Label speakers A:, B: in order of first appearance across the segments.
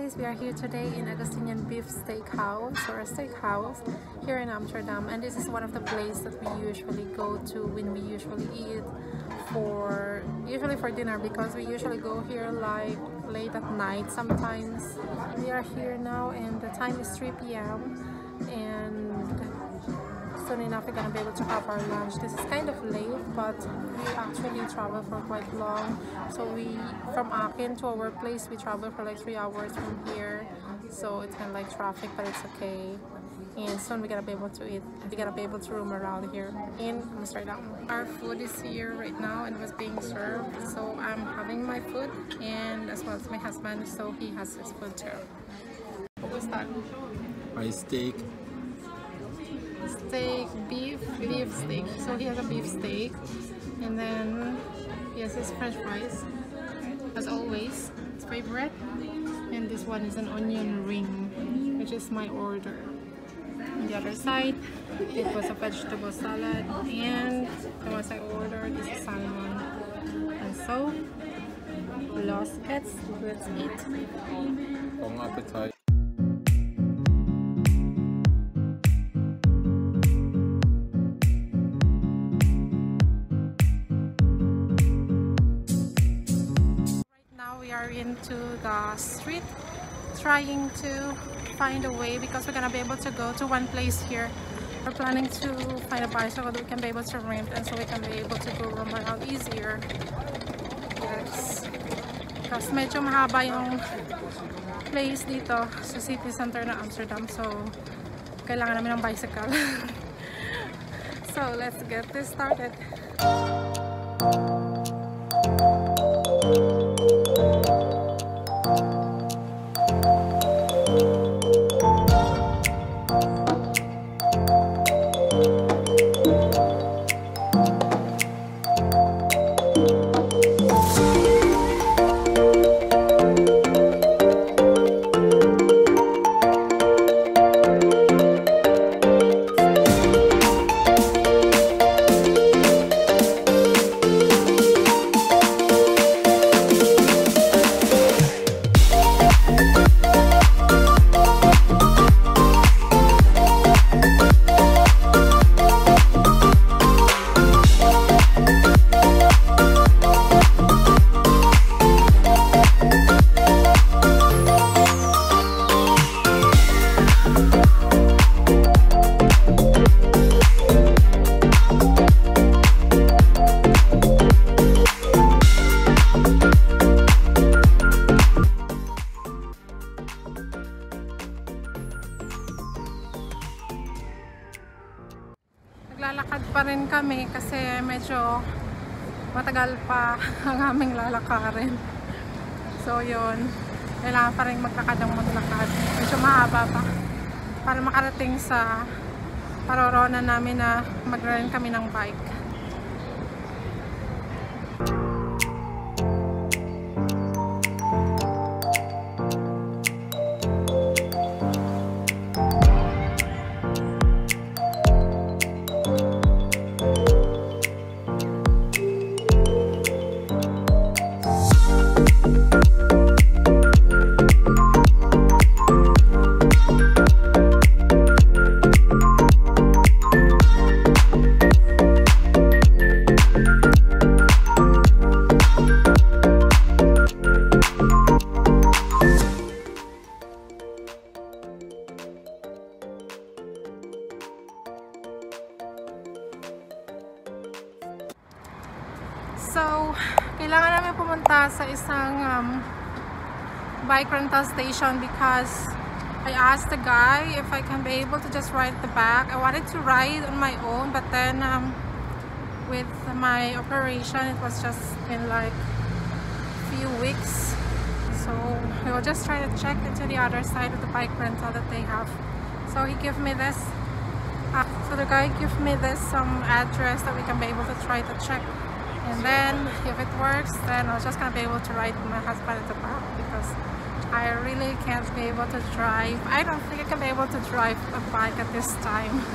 A: guys, we are here today in Argentinian Beef Steakhouse or a steakhouse here in Amsterdam and this is one of the places that we usually go to when we usually eat for usually for dinner because we usually go here like late at night sometimes. We are here now and the time is 3 p.m. and soon enough we're gonna be able to have our lunch. This is kind of late, but we actually travel for quite long. So we, from Aken to our place, we travel for like three hours from here. So it's kind of like traffic, but it's okay. And soon we're gonna be able to eat. We're gonna be able to roam around here in Amsterdam. Our food is here right now and was being served. So I'm having my food and as well as my husband, so he has his food too. What was that?
B: My steak.
A: Steak, beef, beef steak. So he has a beef steak, and then he has his French fries, as always, his favorite. And this one is an onion ring, which is my order. On the other side, it was a vegetable salad, and the ones I ordered is salmon. And so, los cats, let's eat.
B: Bon appetit.
A: We are into the street trying to find a way because we're gonna be able to go to one place here. We're planning to find a bicycle that we can be able to rent and so we can be able to go roam around easier. Yes. Because medyo mahaba yung place dito sa city center ng Amsterdam so kailangan namin ng bicycle. so let's get this started. Naglalakad pa rin kami kasi medyo matagal pa ang aming lalakarin. So yun, kailangan pa rin magkakad ng maglakad. Medyo mahaba pa para makarating sa paroroonan namin na mag-rent kami ng bike. Bike rental station because I asked the guy if I can be able to just ride the back. I wanted to ride on my own, but then um, with my operation, it was just in like few weeks. So we will just try to check into the other side of the bike rental that they have. So he gave me this. Uh, so the guy gave me this some address that we can be able to try to check. And then if it works, then I was just gonna be able to ride my husband at the back because I really can't be able to drive. I don't think I can be able to drive a bike at this time.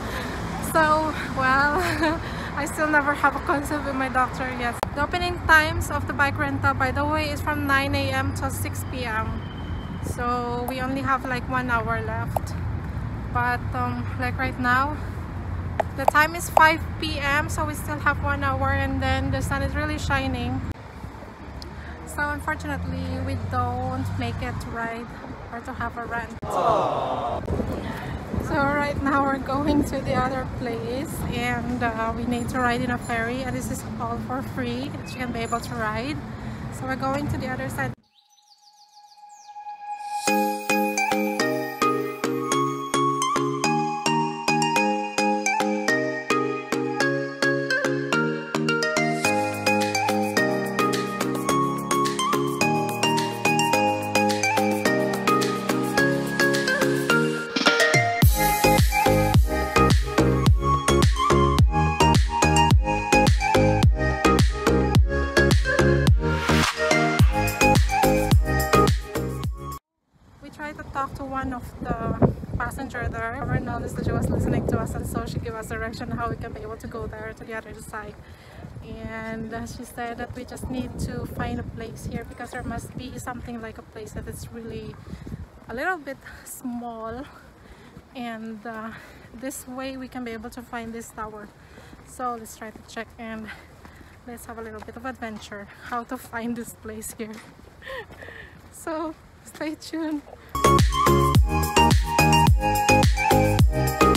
A: So, well, I still never have a consult with my doctor yet. The opening times of the bike rental, by the way, is from 9 a.m. to 6 p.m. so we only have like one hour left but um, like right now the time is 5 p.m so we still have one hour and then the sun is really shining so unfortunately we don't make it to ride or to have a rent. So right now we're going to the other place and uh, we need to ride in a ferry and this is all for free. You can be able to ride. So we're going to the other side there. Never noticed that she was listening to us and so she gave us direction how we can be able to go there to the other side. And she said that we just need to find a place here because there must be something like a place that is really a little bit small and uh, this way we can be able to find this tower. So let's try to check and let's have a little bit of adventure how to find this place here. so stay tuned. To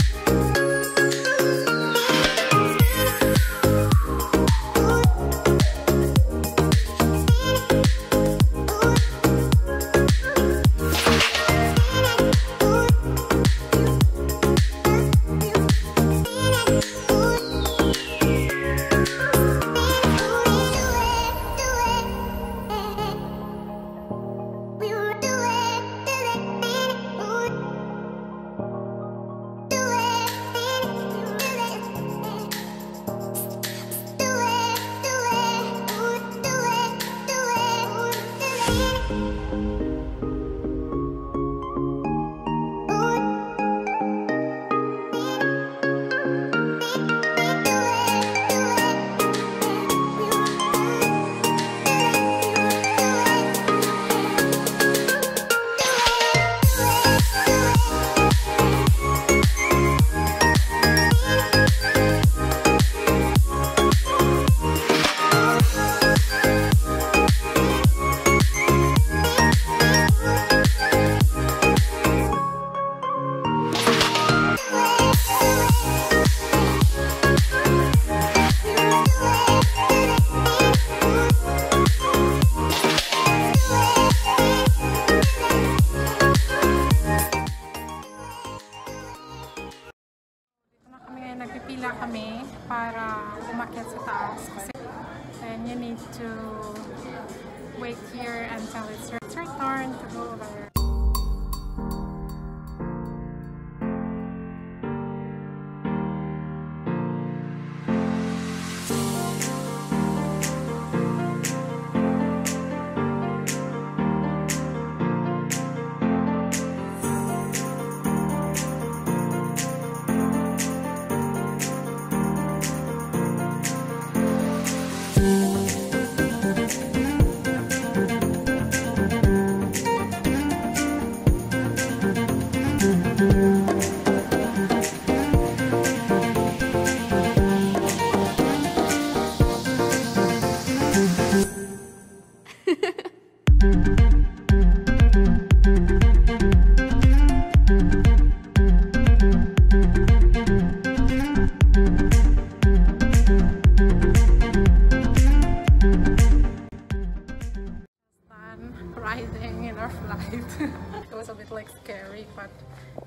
A: but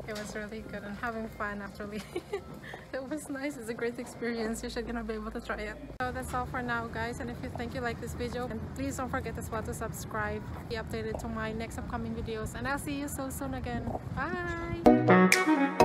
A: it was really good and having fun actually. it was nice. It's a great experience. You should gonna be able to try it. So that's all for now guys and if you think you like this video and please don't forget as well to subscribe. Be updated to my next upcoming videos and I'll see you so soon again. Bye!